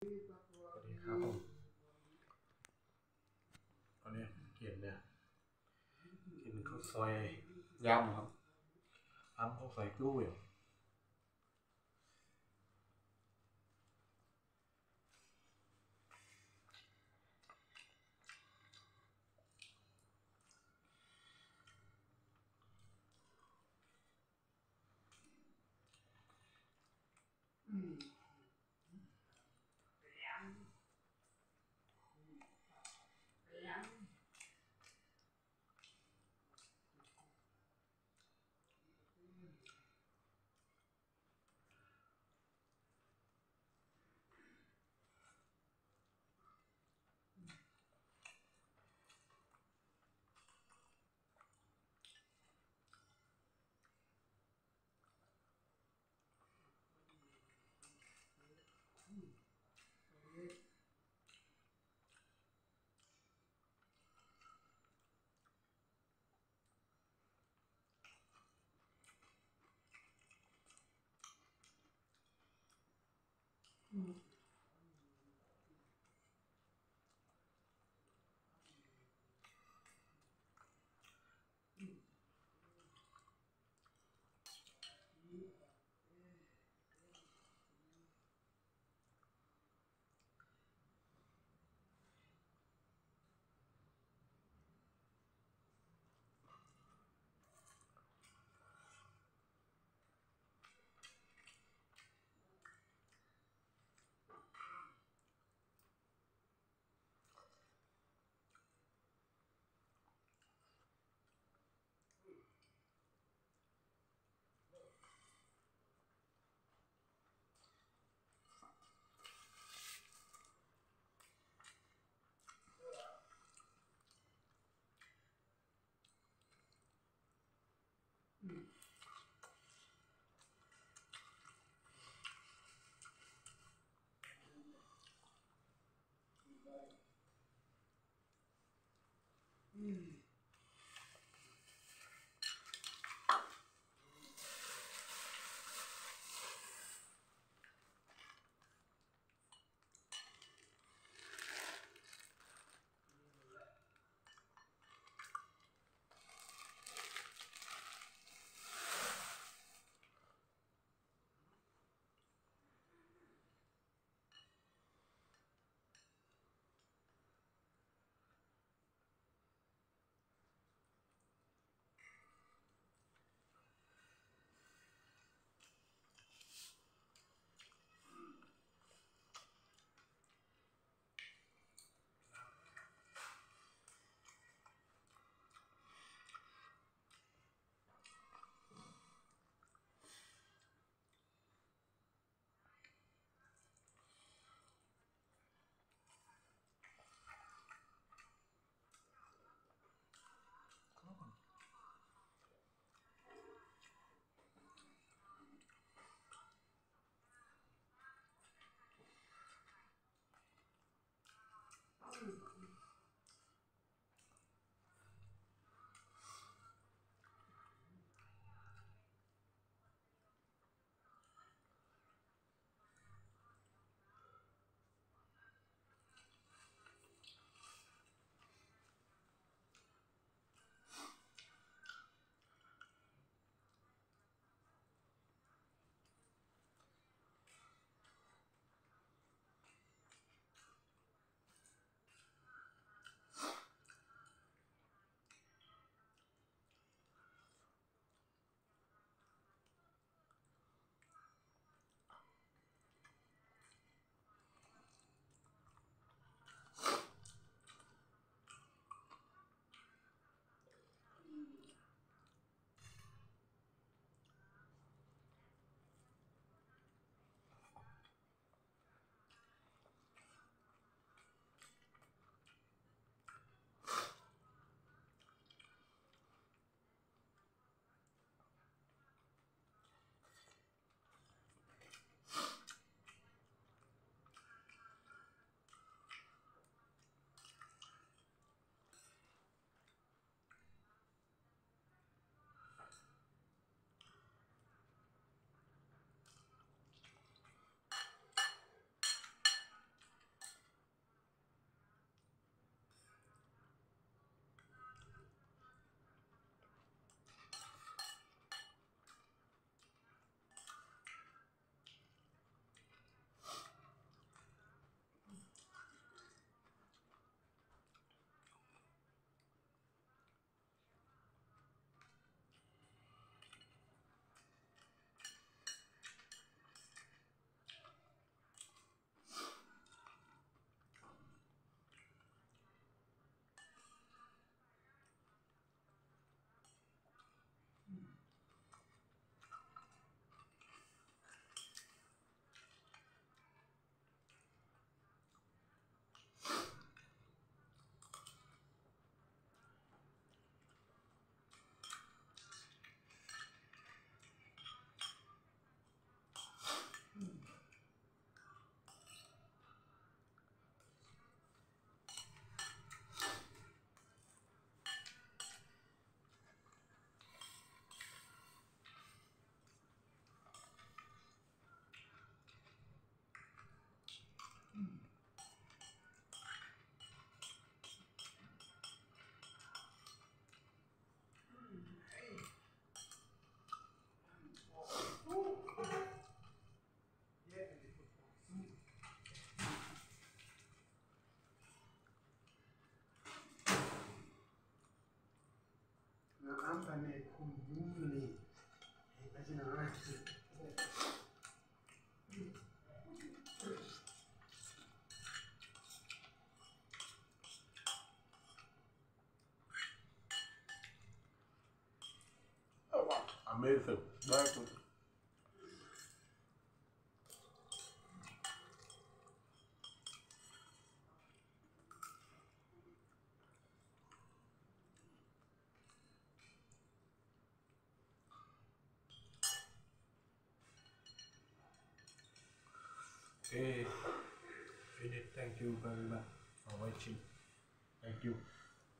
สวัสดีครับผมตอนนี้กินเนี่ยกินข้าวซอยยำครับทำข้าวซอยกล้วย Mm. amazing. Very good. Okay, finish. Thank you very much for watching. Thank you.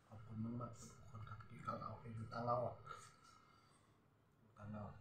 ขอบคุณมากๆทุกคนครับที่เข้าเอาไปอยู่ตั้งเรา 难道